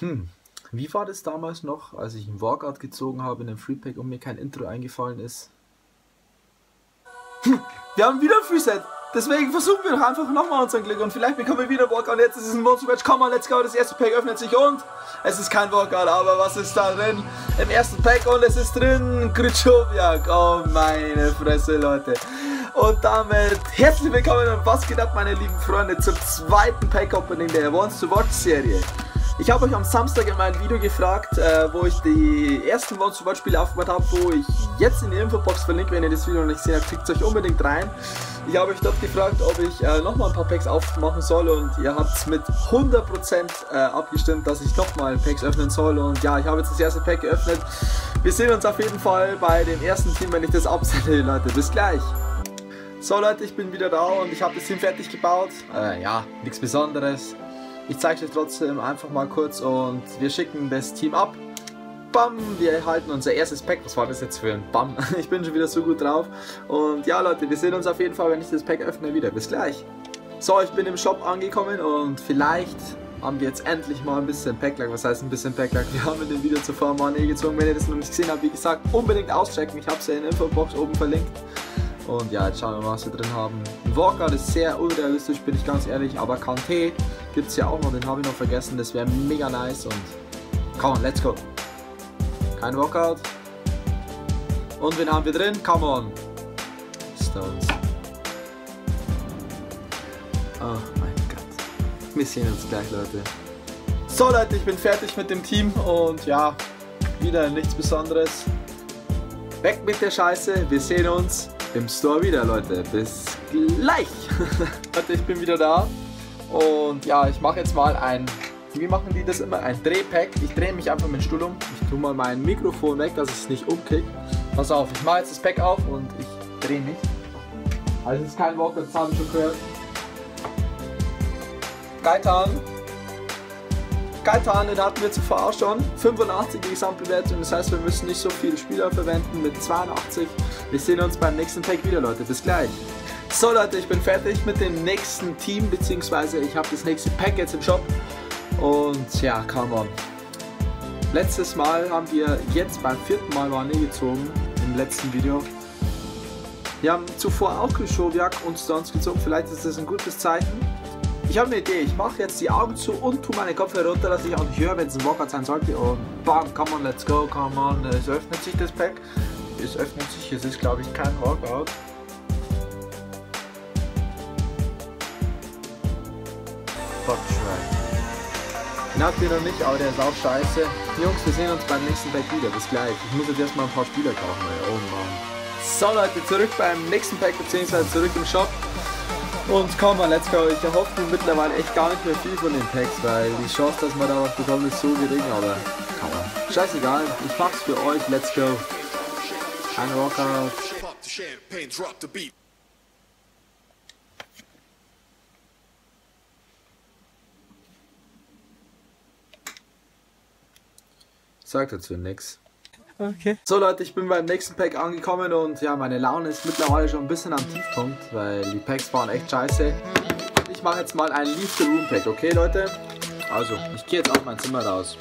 Hm, wie war das damals noch, als ich einen Walkout gezogen habe in einem Freepack und mir kein Intro eingefallen ist? Hm, wir haben wieder ein Freeset. Deswegen versuchen wir doch einfach nochmal unseren Glück und vielleicht bekommen wir wieder Walkout. Jetzt ist es ein Monster Match. Komm mal, let's go. Das erste Pack öffnet sich und es ist kein Walkout, aber was ist da drin? Im ersten Pack und es ist drin Krzychowiak. Oh meine Fresse, Leute. Und damit herzlich willkommen und was geht ab, meine lieben Freunde, zum zweiten Pack-Opening der Wants to Watch-Serie. Ich habe euch am Samstag in meinem Video gefragt, äh, wo ich die ersten Wants to Watch Spiele aufgemacht habe, wo ich jetzt in die Infobox verlinke, wenn ihr das Video noch nicht habt, klickt euch unbedingt rein. Ich habe euch dort gefragt, ob ich äh, nochmal ein paar Packs aufmachen soll und ihr habt mit 100% äh, abgestimmt, dass ich nochmal Packs öffnen soll und ja, ich habe jetzt das erste Pack geöffnet. Wir sehen uns auf jeden Fall bei dem ersten Team, wenn ich das absende, Leute. Bis gleich! So Leute, ich bin wieder da und ich habe das Team fertig gebaut. Äh, ja, nichts Besonderes. Ich zeige euch trotzdem einfach mal kurz und wir schicken das Team ab. Bam, wir erhalten unser erstes Pack. Was war das jetzt für ein Bam? Ich bin schon wieder so gut drauf. Und ja Leute, wir sehen uns auf jeden Fall, wenn ich das Pack öffne, wieder. Bis gleich. So, ich bin im Shop angekommen und vielleicht haben wir jetzt endlich mal ein bisschen Packlack. Was heißt ein bisschen Packlack? Wir haben in dem Video zuvor mal eh gezogen. Wenn ihr das noch nicht gesehen habt, wie gesagt, unbedingt auschecken. Ich habe es ja in der Infobox oben verlinkt. Und ja, jetzt schauen wir mal, was wir drin haben. Walker ist sehr unrealistisch, bin ich ganz ehrlich. Aber Kante gibt es ja auch noch, den habe ich noch vergessen. Das wäre mega nice. Und come on, let's go. Kein Walkout. Und wen haben wir drin? Come on. Stones. Oh mein Gott. Wir sehen uns gleich, Leute. So Leute, ich bin fertig mit dem Team und ja, wieder nichts Besonderes. Weg mit der Scheiße, wir sehen uns im Store wieder, Leute. Bis gleich. Leute, ich bin wieder da. Und ja, ich mache jetzt mal ein, wie machen die das immer? Ein Drehpack. Ich drehe mich einfach mit dem Stuhl um. Ich tue mal mein Mikrofon weg, dass es nicht umkickt. Pass auf, ich mache jetzt das Pack auf und ich drehe mich. Also es ist kein Walker, das habe ich schon gehört. Gaitan. Gaitan, den hatten wir zuvor auch schon. 85 die Gesamtbewertung, das heißt wir müssen nicht so viele Spieler verwenden mit 82. Wir sehen uns beim nächsten Pack wieder, Leute. Bis gleich. So, Leute, ich bin fertig mit dem nächsten Team, beziehungsweise ich habe das nächste Pack jetzt im Shop. Und ja, come on. Letztes Mal haben wir jetzt beim vierten Mal Warney gezogen, im letzten Video. Wir haben zuvor auch Krischowiak und Stones gezogen, vielleicht ist das ein gutes Zeichen. Ich habe eine Idee, ich mache jetzt die Augen zu und tue meine Kopfhörer runter, dass ich auch nicht höre, wenn es ein Walkout sein sollte. Und bam, come on, let's go, come on, es öffnet sich das Pack es öffnet sich, es ist glaube ich kein Walkout. Bockschwein. Den habt ihr noch nicht, aber der ist auch scheiße. Jungs, wir sehen uns beim nächsten Pack wieder. Bis gleich. Ich muss jetzt erstmal ein paar Spieler kaufen, ey. Oh Mann. So Leute, zurück beim nächsten Pack, beziehungsweise zurück im Shop. Und komm mal, let's go. Ich erhoffe mittlerweile echt gar nicht mehr viel von den Packs, weil die Chance, dass man da was bekommt, ist so gering, aber kann man. Scheißegal, ich mach's für euch, let's go. Ein Walkout. Sagt dazu nix. Okay. So Leute, ich bin beim nächsten Pack angekommen und ja, meine Laune ist mittlerweile schon ein bisschen am Tiefpunkt, weil die Packs waren echt scheiße. Ich mache jetzt mal ein Leave the Room Pack, okay Leute? Also, ich gehe jetzt aus mein Zimmer raus.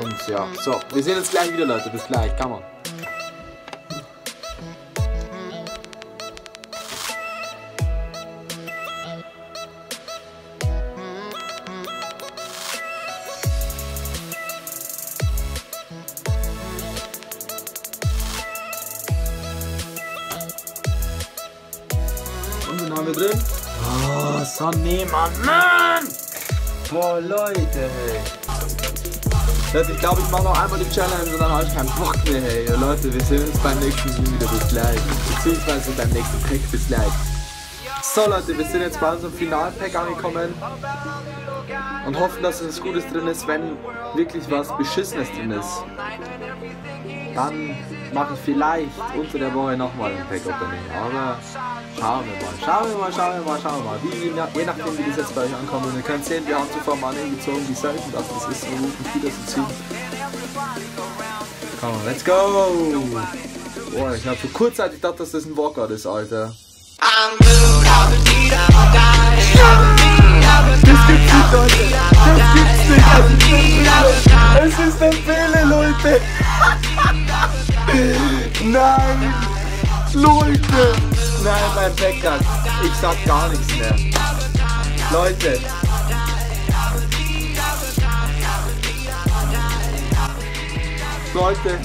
Und ja, so, wir sehen uns gleich wieder Leute, bis gleich, kann man. Haben wir drin? Oh, Sonne, Mann. Mann! Boah, Leute, hey. Leute, ich glaube, ich mache noch einmal die Challenge und dann habe ich keinen Bock mehr, hey. Leute, wir sehen uns beim nächsten Video wieder. Bis gleich. Beziehungsweise beim nächsten Pack. Bis gleich. So, Leute, wir sind jetzt bei unserem Finalpack angekommen. Und hoffen, dass es Gutes drin ist, wenn wirklich was Beschissenes drin ist. Dann mache ich vielleicht unter der Woche nochmal ein Pack-Opening. Aber schauen wir mal, schauen wir mal, schauen wir mal, schauen wir mal. Wie, je nachdem, wie das jetzt bei euch ankommt. Und ihr könnt sehen, wir haben zuvor mal gezogen, wie selten das ist, so gut ein Spieler zu ziehen. Komm, let's go! Boah, ich habe für kurzzeitig gedacht, dass das ein Walkout ist, Alter. Das gibt's nicht, Leute! Das gibt's nicht! Also, Dembele, Leute. Nein. Leute. Nein, mein Bäcker. Ich sag gar nichts mehr. Leute. Leute.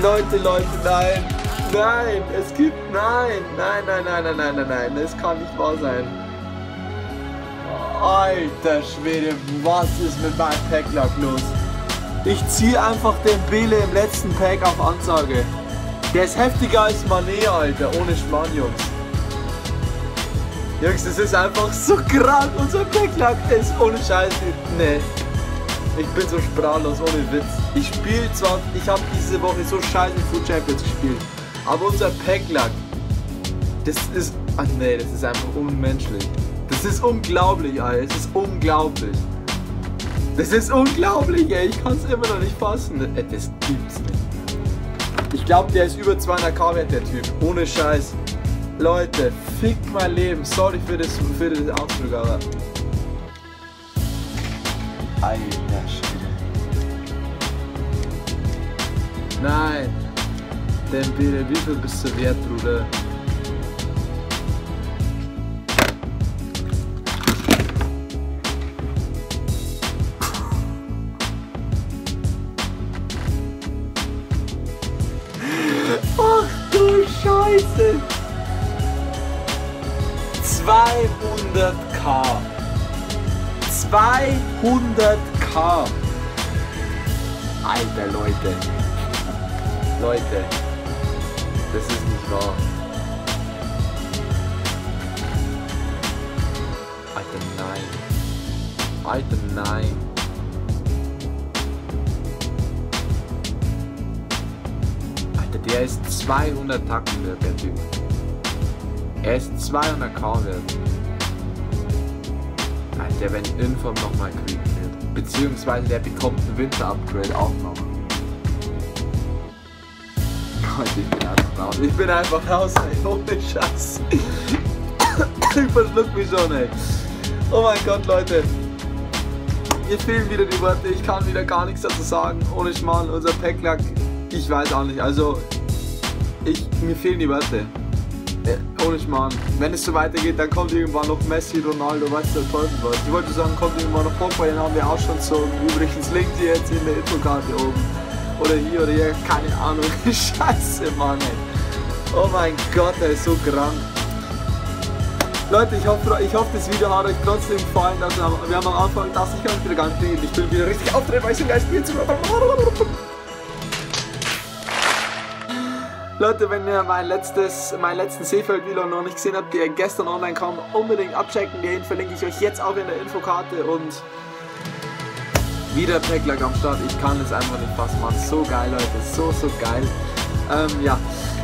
Leute, Leute, nein. Nein, es gibt. Nein, nein, nein, nein, nein, nein, nein, nein. Das kann nicht wahr sein. Alter Schwede, was ist mit meinem Packlack los? Ich ziehe einfach den Bele im letzten Pack auf Ansage. Der ist heftiger als Mané, Alter, ohne Schmarrn, Jungs. Jungs, das ist einfach so krank. Unser Packlack ist ohne Scheiße. Nee. Ich bin so sprachlos, ohne Witz. Ich spiele zwar, ich habe diese Woche so scheiße Food Champions gespielt, aber unser Packlack, das ist, ach nee, das ist einfach unmenschlich. Das ist unglaublich, Alter. Es ist unglaublich. Das ist unglaublich, ey. Ich kann es immer noch nicht fassen. Äh, das gibt's nicht. Ich glaube, der ist über 200k wert, der Typ. Ohne Scheiß. Leute, fick mein Leben. Sorry für das, für das Ausdruck, aber. Alter Schwede. Nein. Dembele, wie viel bist du wert, Bruder? Scheiße! 200k! 200k! Alter Leute! Leute! Das ist nicht wahr. Alter nein! Alter nein! Der ist 200 Tacken wert, der Typ. Er ist 200k wert. Alter, wenn Inform nochmal kriegen wird. Beziehungsweise der bekommt ein Winter-Upgrade auch noch. Leute, ich bin einfach raus. Ich bin einfach raus, ey. Ohne Scheiß. ich verschluck mich schon, ey. Oh mein Gott, Leute. Mir fehlen wieder die Worte. Ich kann wieder gar nichts dazu sagen. Ohne Schmarrn, unser Packlack. Ich weiß auch nicht. Also, ich, mir fehlen die Worte. Äh, ohne Schmarrn. Wenn es so weitergeht, dann kommt irgendwann noch Messi, Ronaldo, weißt du, der Teufel was. Ich wollte sagen, kommt irgendwann noch Pogba, den haben wir auch schon so. Übrigens links hier jetzt in der Infokarte oben. Oder hier oder hier, keine Ahnung. Scheiße, Mann, ey. Oh mein Gott, er ist so krank. Leute, ich hoffe, ich hoffe, das Video hat euch trotzdem gefallen. Dass wir, haben am Anfang das, ich kann wieder nicht reden. Ich bin wieder richtig auftreten, weil ich so geil spiele. Leute, wenn ihr mein letztes, meinen letzten Seefeld-Vlog noch nicht gesehen habt, der gestern online kam, unbedingt abchecken. Den verlinke ich euch jetzt auch in der Infokarte und wieder Packlack am Start. Ich kann es einfach nicht fassen, Mann. So geil, Leute. So, so geil. Ähm, ja.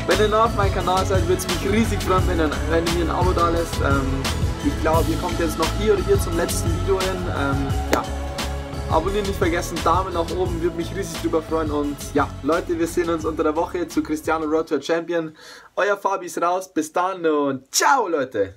Wenn ihr neu auf meinem Kanal seid, würde es mich riesig freuen, wenn ihr, wenn ihr mir ein Abo da lässt. Ähm, ich glaube, ihr kommt jetzt noch hier oder hier zum letzten Video hin. Ähm, ja. Abonnieren nicht vergessen, Daumen nach oben, würde mich riesig drüber freuen. Und ja, Leute, wir sehen uns unter der Woche zu Cristiano Road Champion. Euer Fabi ist raus, bis dann und ciao, Leute!